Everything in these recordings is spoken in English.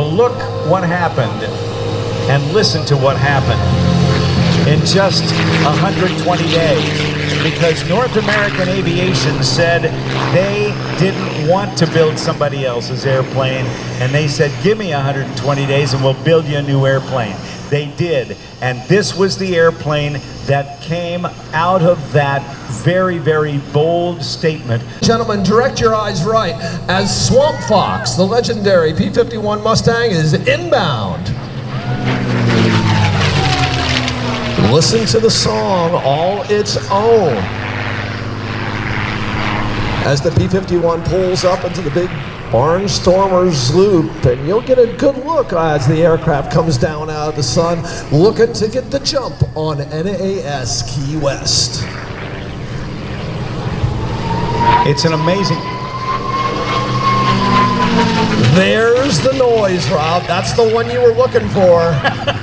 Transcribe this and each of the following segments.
Look what happened and listen to what happened in just 120 days because North American Aviation said they didn't want to build somebody else's airplane and they said give me 120 days and we'll build you a new airplane. They did. And this was the airplane that came out of that very, very bold statement. Gentlemen, direct your eyes right as Swamp Fox, the legendary P 51 Mustang, is inbound. Listen to the song all its own. As the P 51 pulls up into the big Barnstormers loop, and you'll get a good look as the aircraft comes down out of the sun, looking to get the jump on NAS Key West. It's an amazing. There's the noise, Rob. That's the one you were looking for.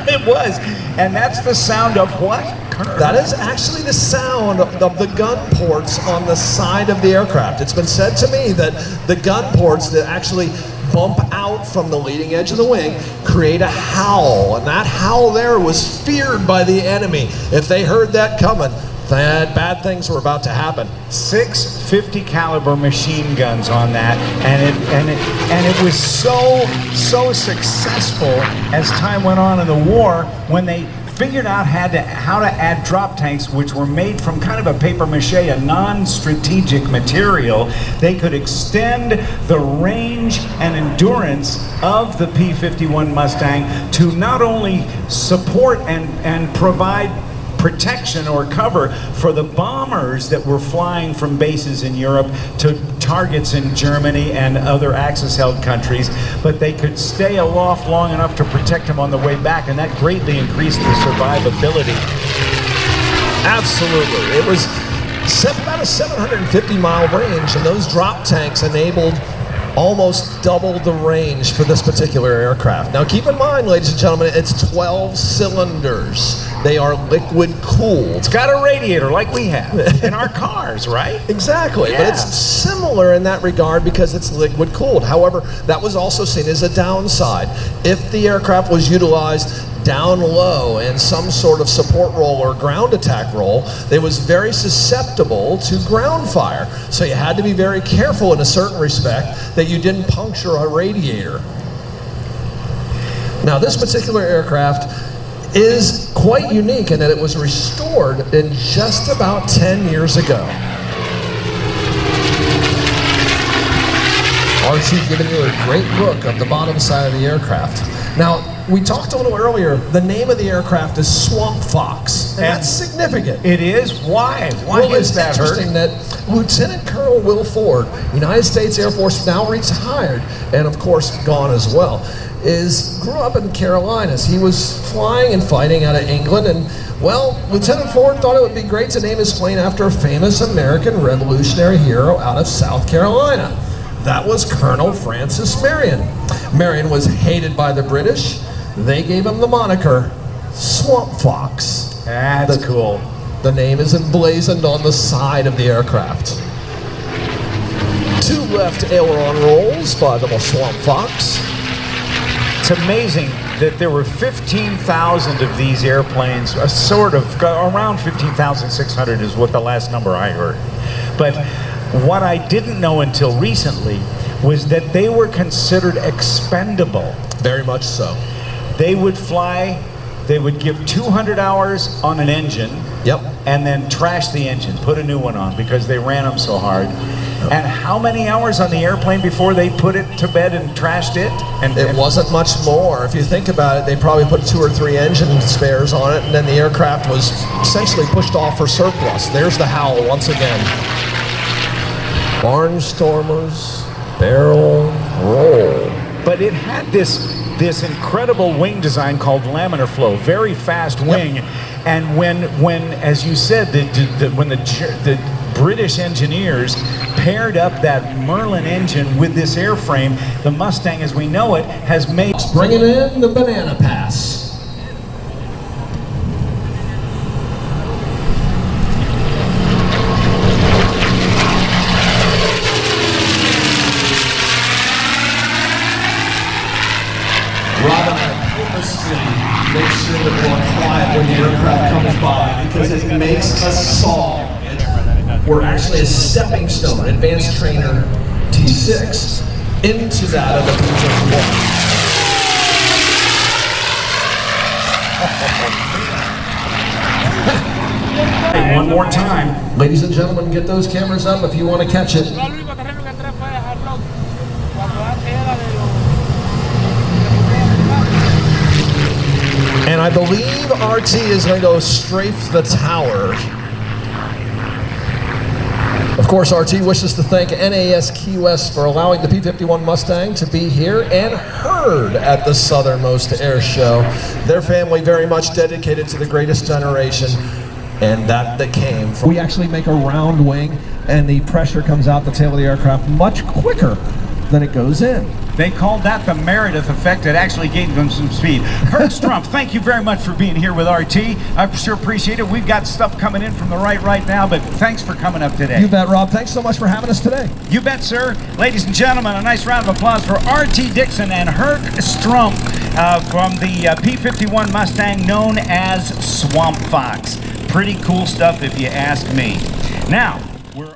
it was. And that's the sound of what? That is actually the sound of the gun ports on the side of the aircraft. It's been said to me that the gun ports that actually bump out from the leading edge of the wing create a howl. And that howl there was feared by the enemy. If they heard that coming, that bad things were about to happen. Six 50 caliber machine guns on that, and it and it and it was so so successful as time went on in the war when they figured out how to, how to add drop tanks, which were made from kind of a paper mache, a non-strategic material. They could extend the range and endurance of the P-51 Mustang to not only support and, and provide protection or cover for the bombers that were flying from bases in Europe to targets in Germany and other Axis-held countries, but they could stay aloft long enough to protect them on the way back, and that greatly increased the survivability. Absolutely. It was about a 750 mile range, and those drop tanks enabled almost double the range for this particular aircraft. Now keep in mind, ladies and gentlemen, it's 12 cylinders. They are liquid cooled. It's got a radiator like we have in our cars, right? Exactly. Yeah. But it's similar in that regard because it's liquid cooled. However, that was also seen as a downside. If the aircraft was utilized down low in some sort of support role or ground attack role, they was very susceptible to ground fire. So you had to be very careful in a certain respect that you didn't puncture a radiator. Now this particular aircraft is quite unique in that it was restored in just about 10 years ago. RT giving you a great look of the bottom side of the aircraft. Now, we talked a little earlier, the name of the aircraft is Swamp Fox, and, and that's significant. It is? Why? Why well, is that interesting hurt? that Lieutenant Colonel Will Ford, United States Air Force, now retired, and of course gone as well, is grew up in the Carolinas. He was flying and fighting out of England, and well, Lieutenant Ford thought it would be great to name his plane after a famous American Revolutionary hero out of South Carolina. That was Colonel Francis Marion. Marion was hated by the British. They gave him the moniker Swamp Fox. That's the, cool. The name is emblazoned on the side of the aircraft. Two left aileron rolls by the Swamp Fox. It's amazing that there were 15,000 of these airplanes, a sort of, around 15,600 is what the last number I heard. But what I didn't know until recently was that they were considered expendable. Very much so. They would fly, they would give 200 hours on an engine. Yep. And then trash the engine, put a new one on because they ran them so hard. And how many hours on the airplane before they put it to bed and trashed it? And it wasn't much more. If you think about it, they probably put two or three engine spares on it, and then the aircraft was essentially pushed off for surplus. There's the howl once again. Barnstormers, barrel roll. But it had this this incredible wing design called laminar flow, very fast wing. Yep. And when, when, as you said, the, the, when the, the British engineers paired up that Merlin engine with this airframe, the Mustang as we know it has made... Bringing in the banana pass. Robin, I purposely make sure that we're quiet when the aircraft comes by because it makes a song. We're actually a stepping stone, advanced trainer T6, into that of the P-51. One more time. Ladies and gentlemen, get those cameras up if you want to catch it. And I believe RT is going to go strafe the tower. Of course, RT wishes to thank NAS Key West for allowing the P-51 Mustang to be here and heard at the Southernmost Air Show. Their family very much dedicated to the greatest generation, and that that came from. We actually make a round wing, and the pressure comes out the tail of the aircraft much quicker than it goes in. They called that the Meredith effect. It actually gave them some speed. Kurt Strumpf, thank you very much for being here with RT. I sure appreciate it. We've got stuff coming in from the right right now, but thanks for coming up today. You bet, Rob. Thanks so much for having us today. You bet, sir. Ladies and gentlemen, a nice round of applause for R.T. Dickson and Herc Strump uh, from the uh, P-51 Mustang known as Swamp Fox. Pretty cool stuff if you ask me. Now, we're